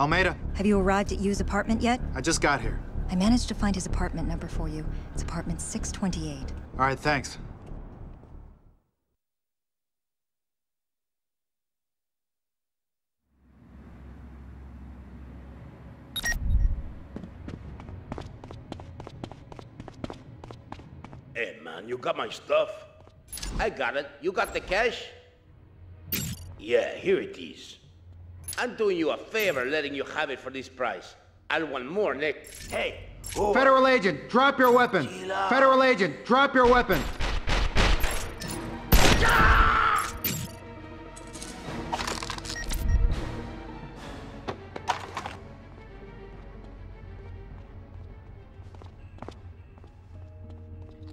Almeida, Have you arrived at Yu's apartment yet? I just got here. I managed to find his apartment number for you. It's apartment 628. All right, thanks. Hey, man, you got my stuff? I got it. You got the cash? Yeah, here it is. I'm doing you a favor letting you have it for this price. I'll want more, Nick. Hey! Oh, Federal agent, drop your weapon. Federal agent, drop your weapon.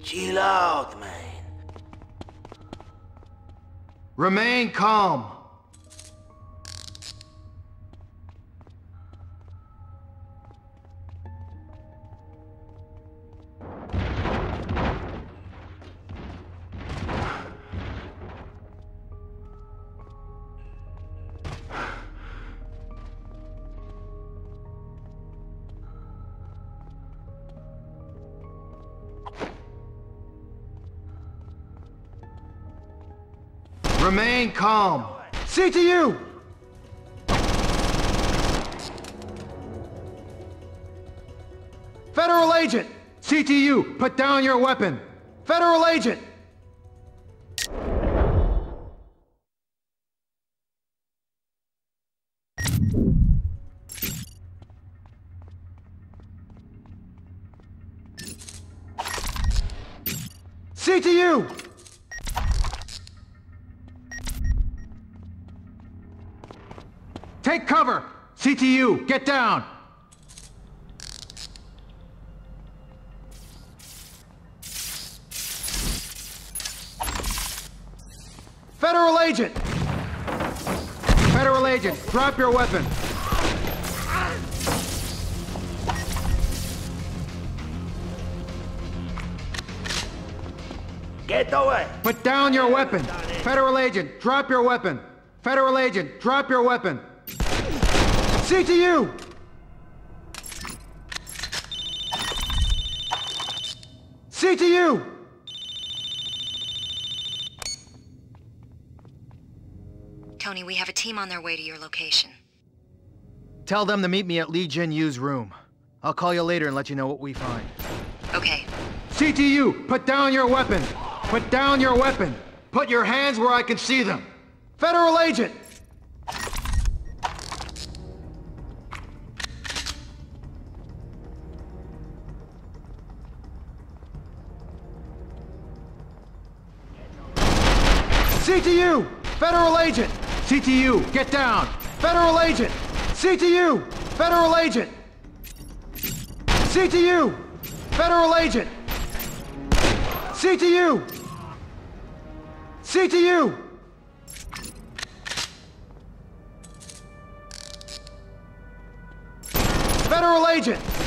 chill out, man. Remain calm. Remain calm. CTU! Federal agent! CTU, put down your weapon! Federal agent! CTU! Take cover! CTU, get down! Federal agent! Federal agent, drop your weapon! Get away! Put down your weapon! Federal agent, drop your weapon! Federal agent, drop your weapon! CTU! CTU! Tony, we have a team on their way to your location. Tell them to meet me at Lee Jin Yu's room. I'll call you later and let you know what we find. Okay. CTU, put down your weapon! Put down your weapon! Put your hands where I can see them! Federal agent! CTU! Federal agent! CTU, get down! Federal agent! CTU! Federal agent! CTU! Federal agent! CTU! CTU! Federal agent!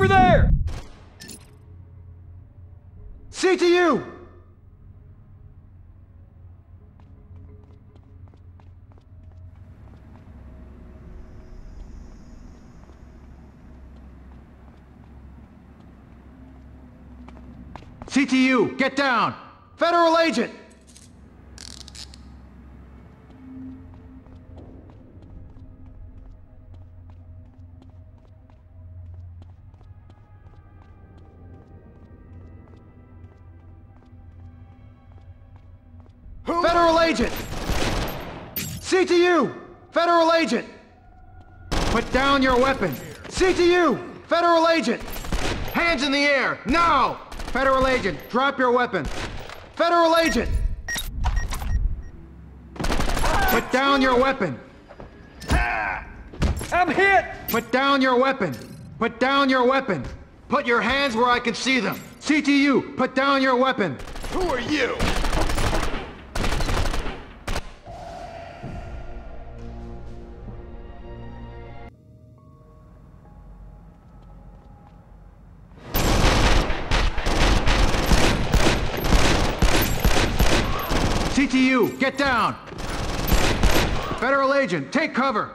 Over there! CTU! CTU, get down! Federal agent! CTU! Federal agent! Put down your weapon. CTU! Federal agent! Hands in the air! Now! Federal agent, drop your weapon. Federal agent! Put down your weapon. I'm hit! Put down your weapon. Put down your weapon. Put your hands where I can see them. CTU, put down your weapon. Who are you? CTU, get down! Federal agent, take cover!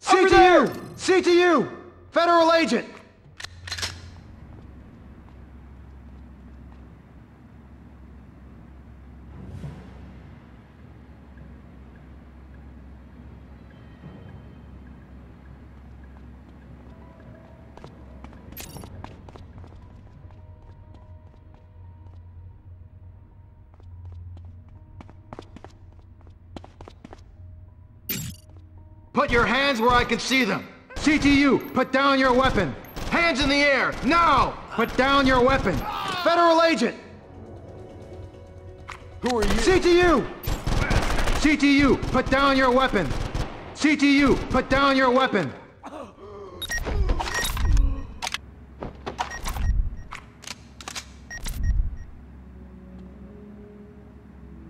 CTU! CTU! Federal agent! Put your hands where I can see them. CTU, put down your weapon. Hands in the air, now! Put down your weapon. Federal agent! Who are you? CTU! CTU, put down your weapon. CTU, put down your weapon.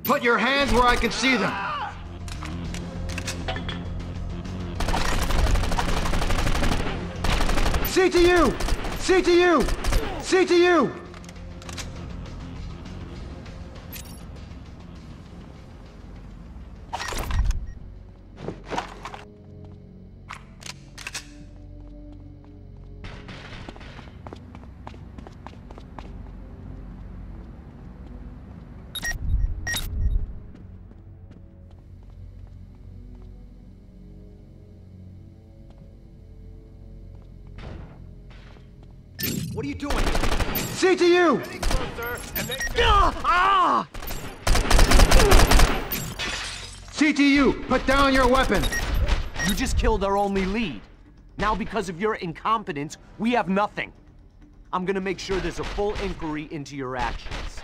Put your hands where I can see them. CTU! CTU! CTU! What are you doing? CTU! CTU, ah! put down your weapon. You just killed our only lead. Now, because of your incompetence, we have nothing. I'm gonna make sure there's a full inquiry into your actions.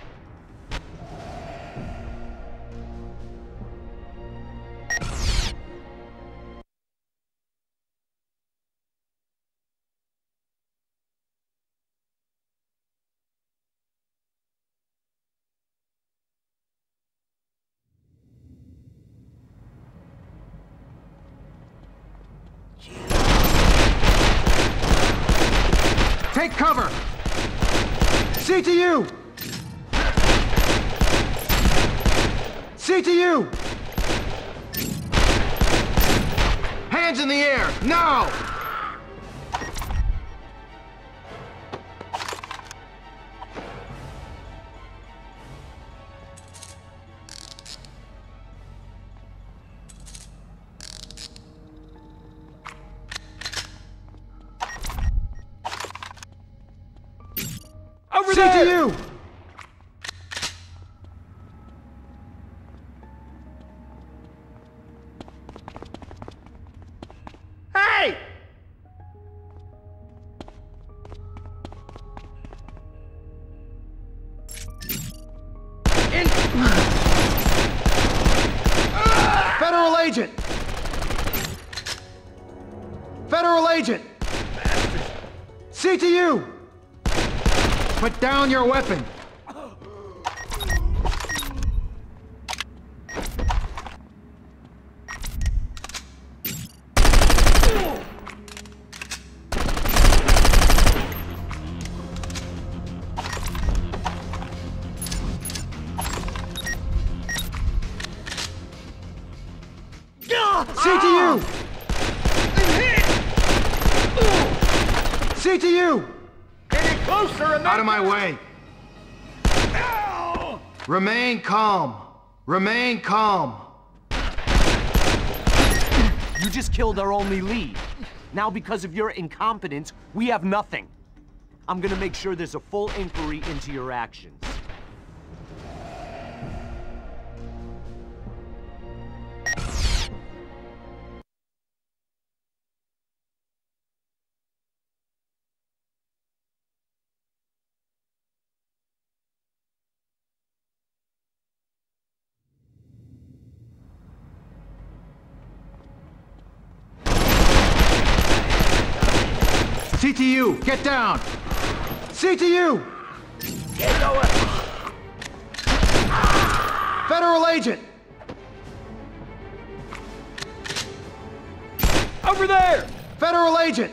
Take cover! CTU! CTU! Hands in the air, now! Over there! CTU! Hey! In... Federal agent! Federal agent! CTU! Put down your weapon! CTU! CTU! Getting closer and Out of my way! Remain calm! Remain calm! You just killed our only lead. Now, because of your incompetence, we have nothing. I'm gonna make sure there's a full inquiry into your actions. CTU, get down! CTU! Get going! Federal agent! Over there! Federal agent!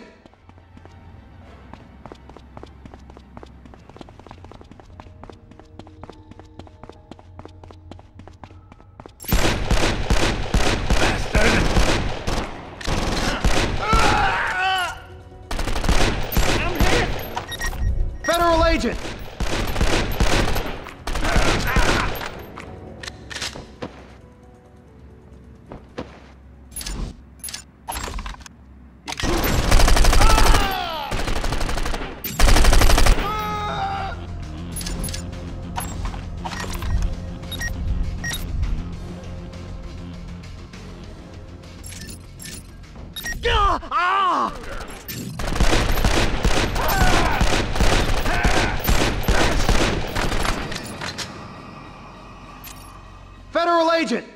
Federal agent!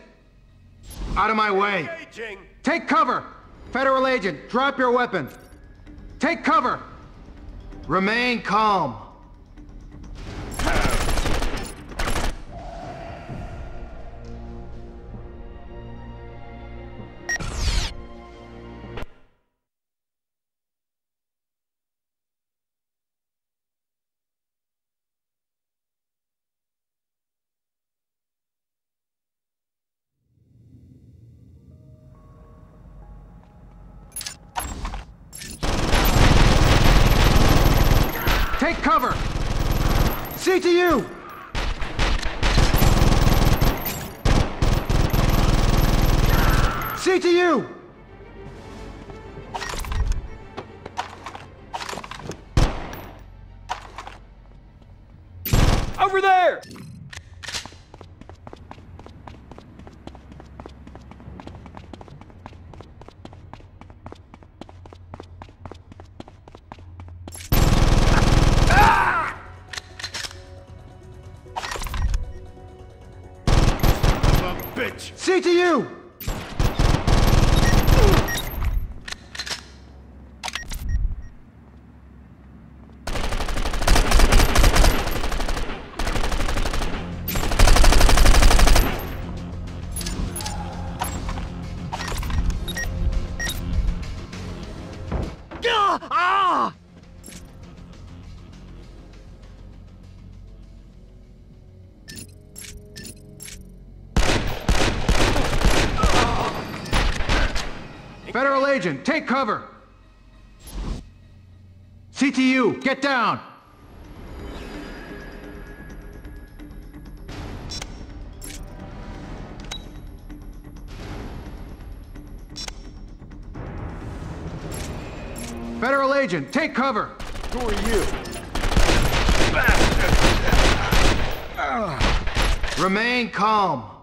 Out of my way! Take cover! Federal agent, drop your weapon! Take cover! Remain calm. CTU! CTU! Over there! Bitch! CTU! Federal agent, take cover! CTU, get down! Federal agent, take cover! Who are you? Remain calm.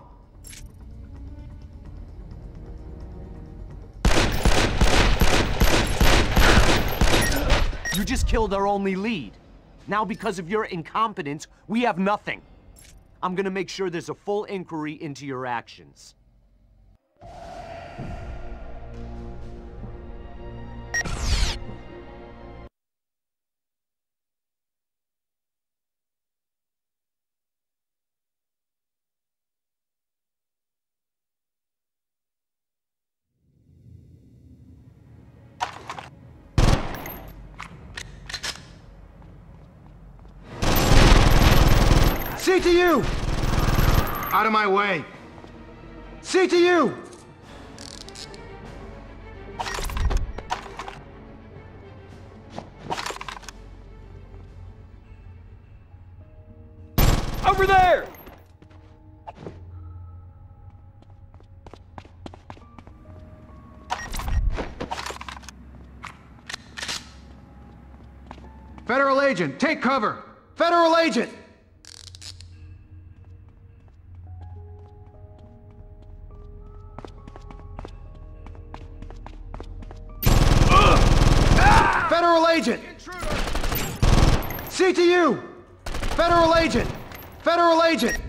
You just killed our only lead. Now, because of your incompetence, we have nothing. I'm gonna make sure there's a full inquiry into your actions. CTU! Out of my way! CTU! Over there! Federal agent, take cover! Federal agent! Federal agent! Federal agent!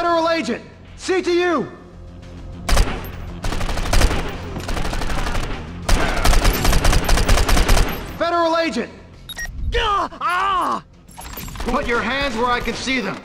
Federal agent! CTU! Federal agent! Ah! Put your hands where I can see them!